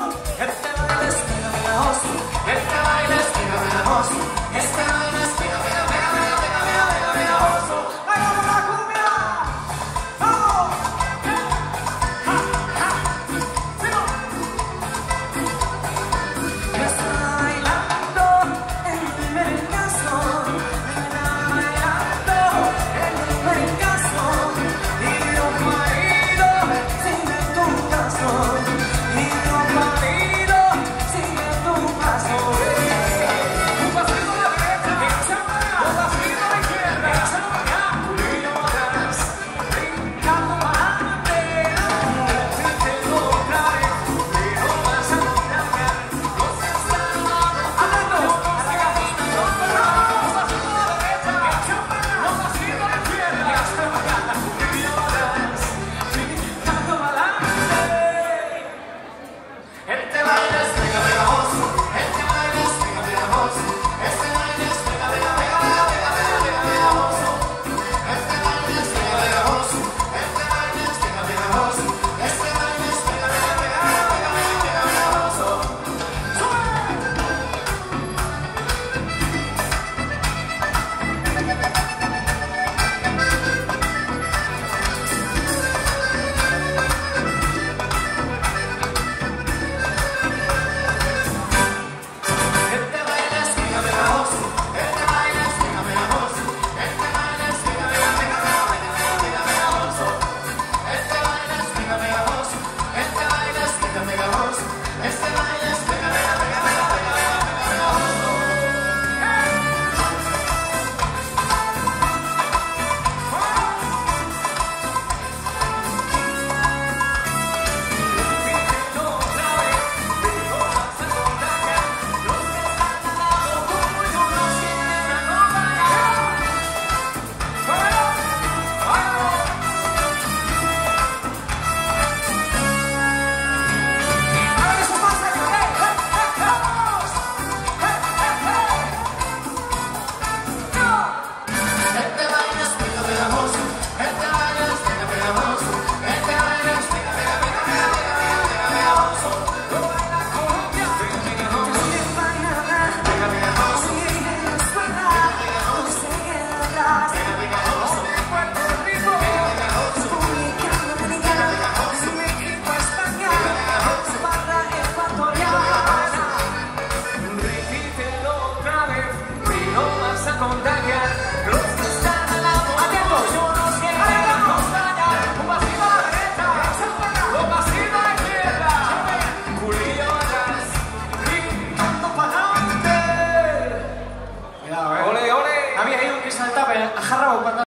Este baile es mega pegajoso, este خرب وبرا